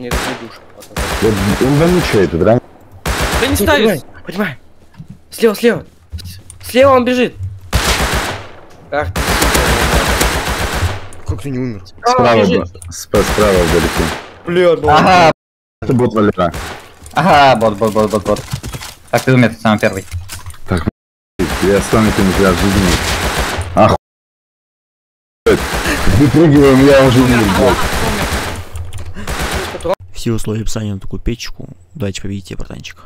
не душ. Он этот, да? Да не ставишь! Понимай! Слева, слева! Слева он бежит! Ах ты, Как ты не умер? Справа, А, бежит. б- сп- справа вдалеке. Блядь, ну, Ага, Это бот Валера. ага, бот, бот, бот, бот, бот. Так, ты умер, ты самый первый. Я с вами не для жизни. Ах. Выпрыгиваем, я уже умер, блядь. Все условия описания на такую печку. Удачи, победите, братанчик.